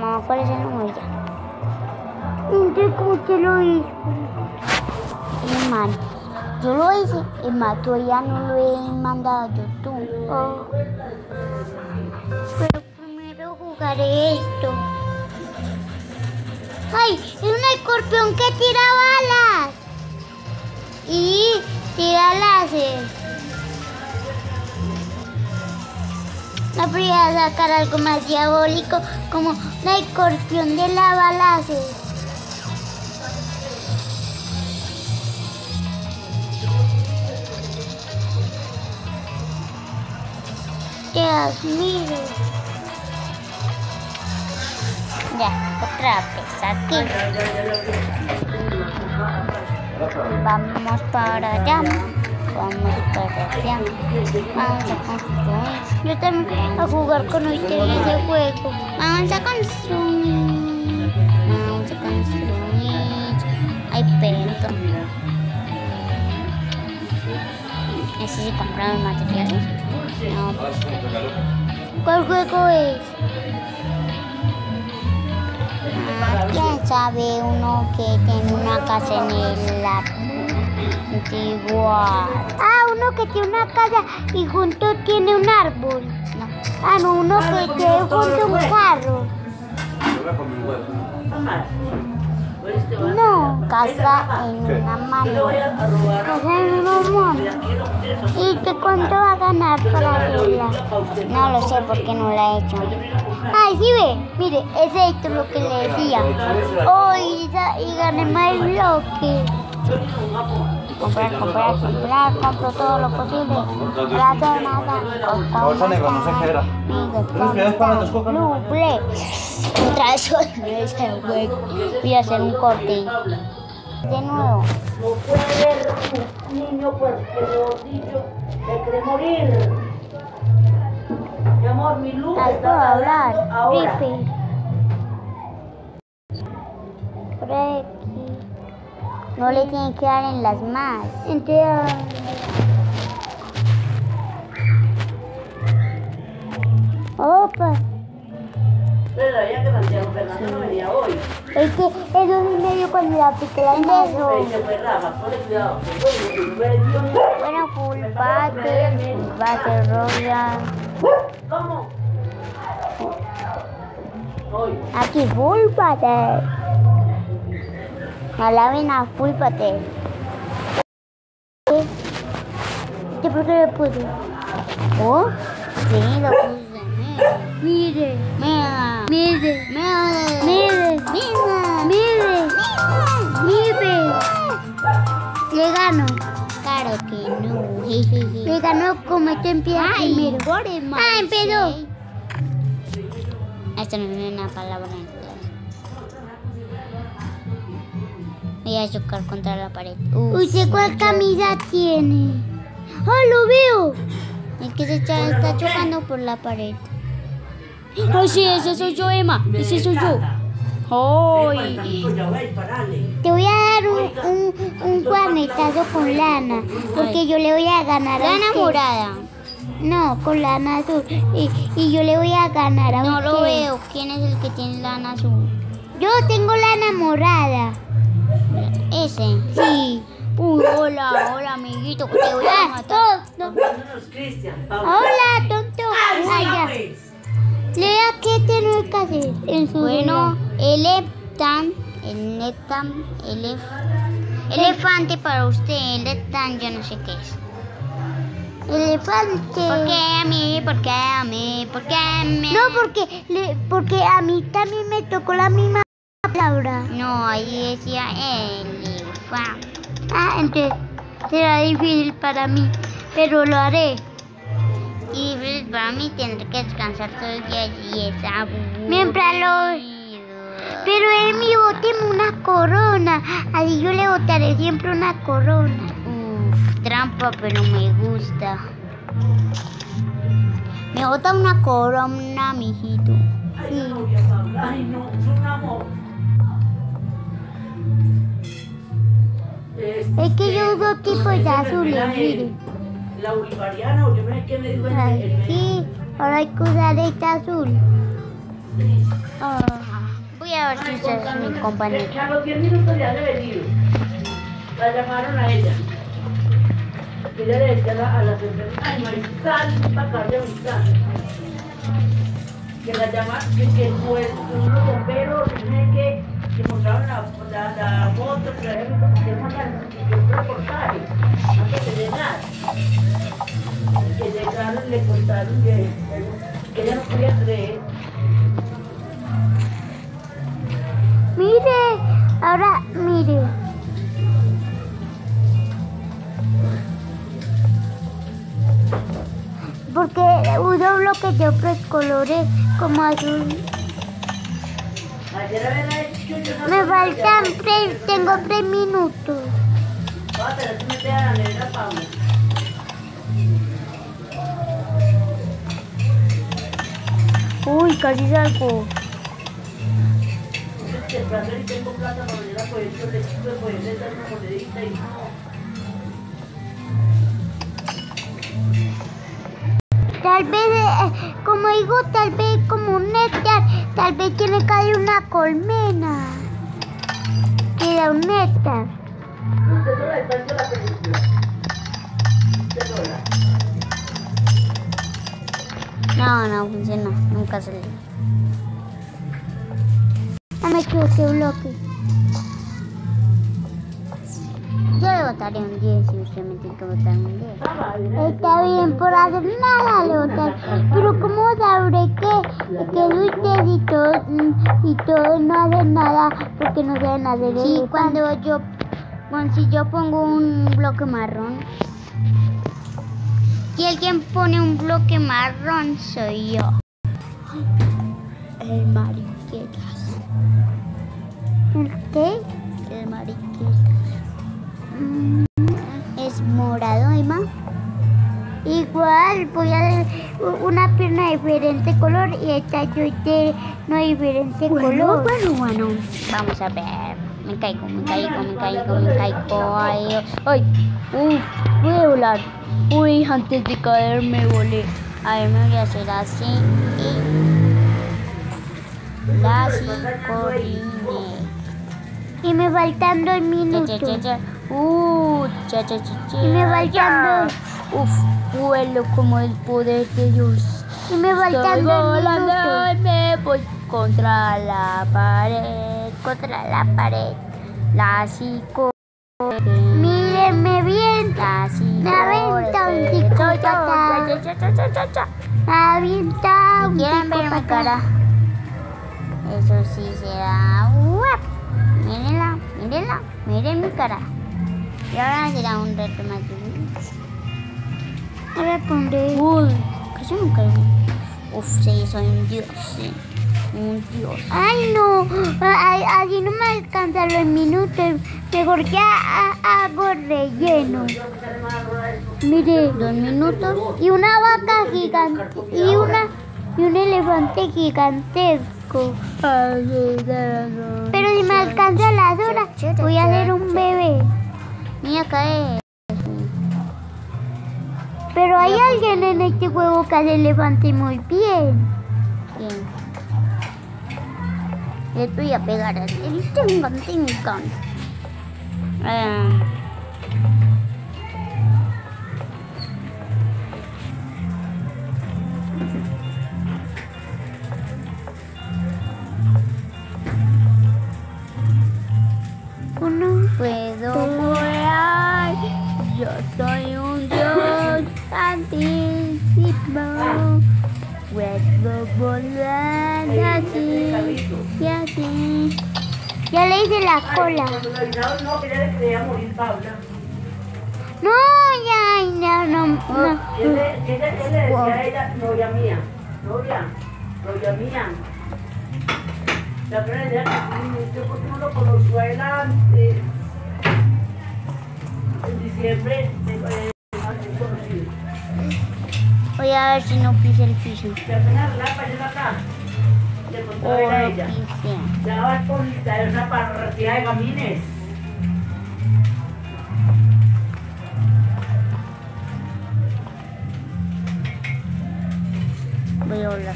mamá y ya. Entonces, ¿cómo te lo hizo? Man, yo lo hice, más todavía no lo he mandado a YouTube. Oh. Pero primero jugaré esto. ¡Ay! Es un escorpión que tira Podría sacar algo más diabólico como un escorpión de lava láser. Te admiro. Ya, otra vez aquí. Vamos para allá. Vamos allá. Vamos a construir. Yo también a jugar con usted en ese juego. Vamos a construir. Vamos a construir. Ay, perrito. ¿Necesito comprar los materiales? No. ¿Cuál juego es? Ah, ¿Quién sabe uno que tiene una casa en el antigua? Ah, uno que tiene una casa y junto tiene un árbol. No. Ah, no, uno que tiene junto un carro. No, Casa en una mano. casa en un mono. ¿Y qué cuánto va a ganar para hacerla? No lo sé porque no la he hecho. Ay, sí ve, mire, es esto lo que le decía. Oh, y, sa- y gané más bloque. Comprar, comprar, comprar, compro todo lo posible. La zona da, Bolsa negra, no sé qué era. ¿Tienes piedades para la Texcoco? Nuble. Otra vez ese. Voy a hacer un corte. De nuevo. No puede ver un niño, pues, que lo dicho, se quiere morir. Mi amor, mi luz está hablando ahora. Ripe. Por aquí. No le tienen que dar en las más. Entonces, Opa. Pero ya que Santiago Fernando no venía hoy. Es que eso sí me dio cuando la piqué la cuidado. que bueno, es full bate royal. ¿Cómo? Aquí full bate. Alaben a full bate. ¿Yo por qué le puse? ¿Oh? Sí, lo puse. Mire, Mira. mire, Mira. mire, Mira. mire, mire. Le gano. Claro que no. Le ganó como este empieza Ay, primero. Ah, empezó. Esto no es una palabra Voy a chocar contra la pared. Uf, ¿Usted cuál camisa tiene? ¡Ah, lo veo! Es que se echa- está chocando por la pared. Ay, sí, ese soy yo, Emma. Ese soy yo. ¡Ay! Te voy a dar un, un, un con lana, porque yo le voy a ganar a La usted. enamorada. No, con lana azul. Y, y yo le voy a ganar a No lo veo. ¿Quién es el que tiene lana azul? Yo tengo lana morada. Ese. Sí. Uy, hola, hola, amiguito. que Te voy a Ah, matar. no. Hola, tonto. Ah, ya. pues. Lea qué tengo que hacer en su Bueno, eleptan, el neptan, elef, elefante para usted, eleptan, yo no sé qué es. elefante. ¿Por qué a mí? ¿Por qué a mí? ¿Por qué a mí? No, porque, le- porque a mí también me tocó la misma palabra. No, ahí decía Ah, entonces será difícil para mí, pero lo haré. Y pues, para mí tendré que descansar todo el día y es aburrido. Mientras lo- Pero en mi bóteme una corona, así yo le botaré siempre una corona. Uf, trampa, pero me gusta. Me bota una corona, mijito. Sí. Ay, no, es un amor. Es que yo uso tipos de azules, miren. La bolivariana, o yo no sé qué me dijo el, Aquí, ahora hay que usar este azul. Ah. ver si esa es mi compañera. A los 10 minutos ya de venido. La llamaron a ella. Y ella le decía a la- a enfermeras, ay, Marisal, para acá Marisal. Que la llamaron, que, que fue unos bomberos, no sé qué, que mostraron la, la, la foto, que trajeron que mandaron un reportaje antes de llegar. Que y le contaron que, que ella no podía creer. Mire, ahora mire. Porque uno bloque de otros colores como azul. Ayer Me faltan tres, tengo tres minutos. Uy, casi salgo. Tengo plata para a poder dar una monedita y. Tal vez, eh, como digo, tal vez un néctar, tal vez que haber una colmena. Queda un néctar. No, no funciona. Nunca salió. No me equivoqué bloque. Yo le votaría un 10 si usted me tiene que votar un 10. Estaba bien. Está bien por hacer nada, Leotar. Pero ¿cómo sabré que, que ustedes y todos, mm, y todos no hacen nada porque no saben hacer Sí, cuando yo, bueno, si yo pongo un bloque marrón, y el quien pone un bloque marrón soy yo. El mariquetas. ¿El qué? El mariquetas. Mm, Es morado, Emma. Igual voy a una pierna de diferente color y esta yo de no diferente Bueno, color. bueno, bueno. Vamos a ver. Me caigo, me caigo, me caigo, me caigo. Ay, ay. Uf, voy a volar. Uy, antes de caerme volé. A ver, me voy a hacer así y... La. Y me faltan dos minutos. Uh, cha, cha, cha, cha. Y me faltan dos. Uf, vuelo como el poder de Dios. Y me faltan dos minutos. y me voy contra la pared, contra la pared. La psico. Mírenme bien. La psico. Me aventa un psicópata. Cha. Avienta un ¿Quieren ver mi cara? Eso sí será. Mírenla, mírenla, miren mi cara. Y ahora será un reto más difícil. Ahora pondré. Uy, casi me caigo. Uf, sí, soy un dios, sí. Un dios. Ay, no. Ay, Así no me alcanzan los minutos. Mejor ya ha- hago relleno. Mire. Dos minutos. Y una vaca gigante. Y una y un elefante gigantesco. Pero si me alcanza las horas, voy a hacer un bebé. Mira, cae. Pero hay alguien en este juego que hace elefante muy bien. Bien. Le voy a pegar al el tingan, tingan. Ah. Ya le hice la cola. No. No, ya, no, no, no. ¿Qué le, qué le, qué le decía a ella? Novia mía. Novia. Novia mía. La primera idea que conoció a él. En diciembre de eh. Voy a ver si no pise el piso. Que apenas la para acá. Le contó a O ver a no ella. va con una partida de gamines. Voy a volar.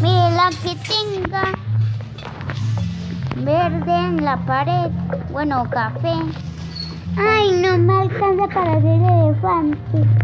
para que tenga verde en la pared. Bueno, café. Ay, no me alcanza para hacer elefante.